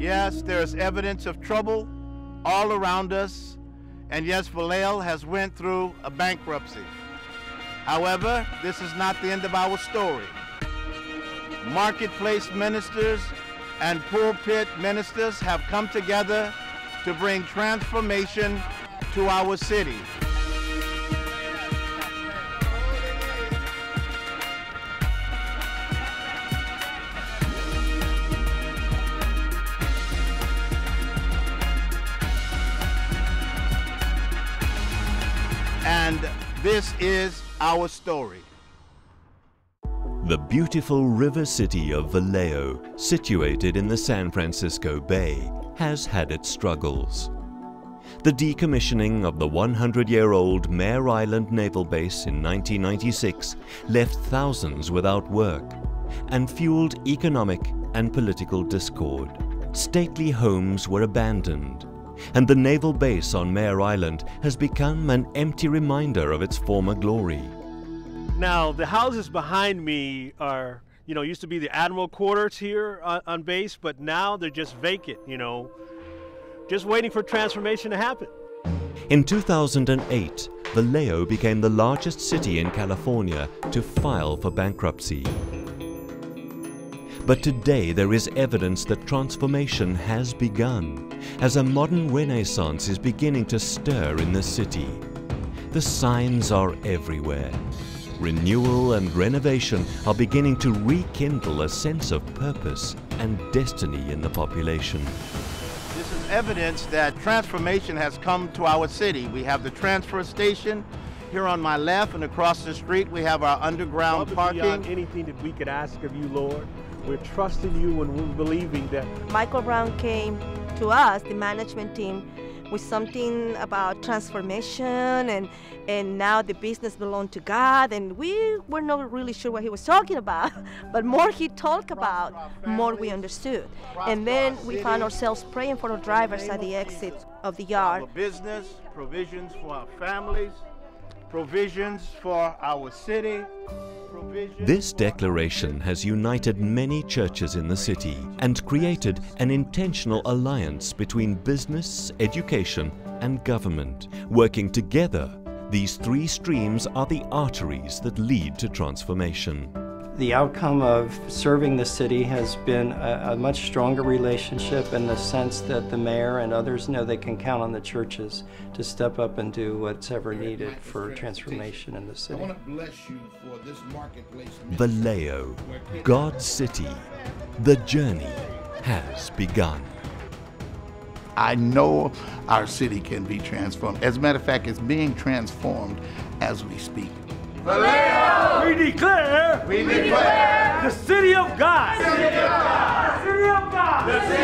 Yes, there's evidence of trouble all around us, and yes, Vallejo has went through a bankruptcy. However, this is not the end of our story. Marketplace ministers and pulpit ministers have come together to bring transformation to our city. And this is our story. The beautiful river city of Vallejo, situated in the San Francisco Bay, has had its struggles. The decommissioning of the 100-year-old Mare Island Naval Base in 1996 left thousands without work and fueled economic and political discord. Stately homes were abandoned and the naval base on Mare Island has become an empty reminder of its former glory. Now, the houses behind me are, you know, used to be the Admiral quarters here on, on base, but now they're just vacant, you know, just waiting for transformation to happen. In 2008, Vallejo became the largest city in California to file for bankruptcy. But today there is evidence that transformation has begun, as a modern renaissance is beginning to stir in the city. The signs are everywhere. Renewal and renovation are beginning to rekindle a sense of purpose and destiny in the population. This is evidence that transformation has come to our city. We have the transfer station here on my left and across the street we have our underground parking. anything that we could ask of you, Lord. We're trusting you and we're believing that. Michael Brown came to us, the management team, with something about transformation and and now the business belonged to God. And we were not really sure what he was talking about but more he talked about more we understood. And then we found ourselves praying for our drivers at the exit of the yard. business provisions for our families provisions for our city this declaration has united many churches in the city and created an intentional alliance between business, education and government. Working together, these three streams are the arteries that lead to transformation. The outcome of serving the city has been a, a, much stronger relationship in the sense that the mayor and others know they can count on the churches to step up and do what's ever needed for transformation in the city. I want to bless you for this marketplace. Vallejo, God's city. The journey has begun. I know our city can be transformed. As a matter of fact, it's being transformed as we speak. Vallejo! We declare, we declare the city of God. The city of God. The city of God. The city of God.